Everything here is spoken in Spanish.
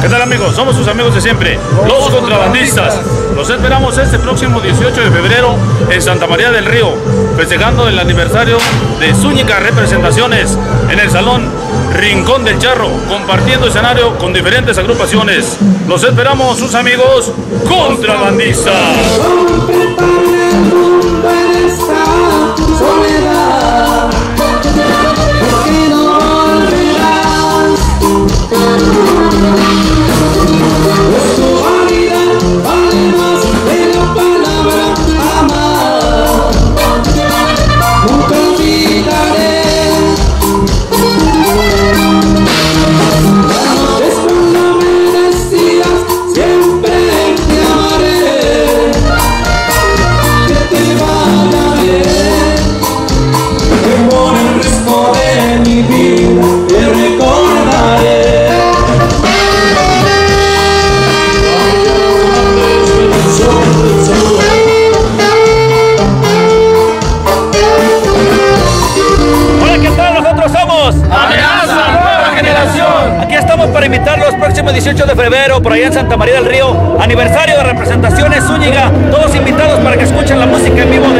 ¿Qué tal amigos? Somos sus amigos de siempre, los contrabandistas. Los esperamos este próximo 18 de febrero en Santa María del Río, festejando el aniversario de Zúñiga Representaciones en el Salón Rincón del Charro, compartiendo escenario con diferentes agrupaciones. Los esperamos sus amigos contrabandistas. Próximo 18 de febrero por allá en Santa María del Río, aniversario de representaciones Zúñiga, todos invitados para que escuchen la música en vivo grupo.